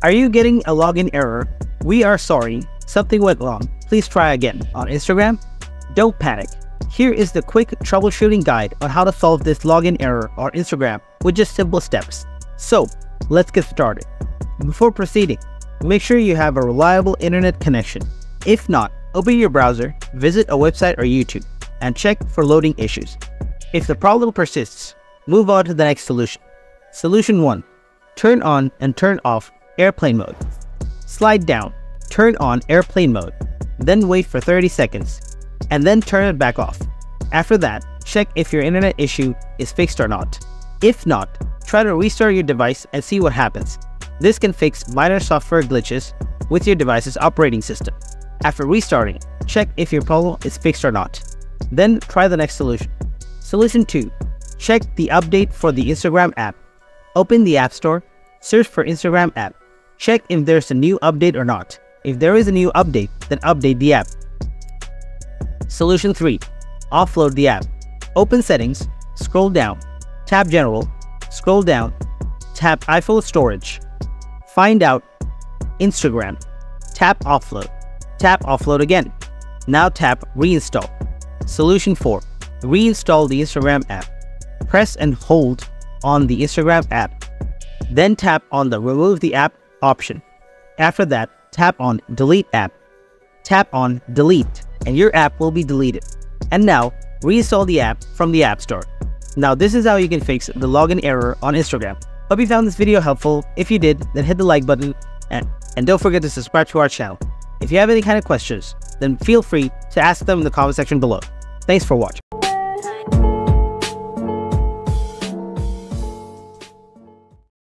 Are you getting a login error? We are sorry. Something went wrong. Please try again. On Instagram? Don't panic. Here is the quick troubleshooting guide on how to solve this login error on Instagram with just simple steps. So, let's get started. Before proceeding, make sure you have a reliable internet connection. If not, open your browser, visit a website or YouTube, and check for loading issues. If the problem persists, move on to the next solution. Solution 1. Turn on and turn off airplane mode. Slide down, turn on airplane mode, then wait for 30 seconds, and then turn it back off. After that, check if your internet issue is fixed or not. If not, try to restart your device and see what happens. This can fix minor software glitches with your device's operating system. After restarting, check if your problem is fixed or not. Then try the next solution. Solution 2. Check the update for the Instagram app. Open the App Store, search for Instagram app, Check if there's a new update or not. If there is a new update, then update the app. Solution 3. Offload the app. Open Settings, scroll down, tap General, scroll down, tap iPhone Storage. Find out Instagram. Tap Offload. Tap Offload again. Now tap Reinstall. Solution 4. Reinstall the Instagram app. Press and hold on the Instagram app. Then tap on the Remove the app option. After that, tap on Delete App. Tap on Delete, and your app will be deleted. And now, reinstall the app from the App Store. Now, this is how you can fix the login error on Instagram. Hope you found this video helpful. If you did, then hit the like button and, and don't forget to subscribe to our channel. If you have any kind of questions, then feel free to ask them in the comment section below. Thanks for watching.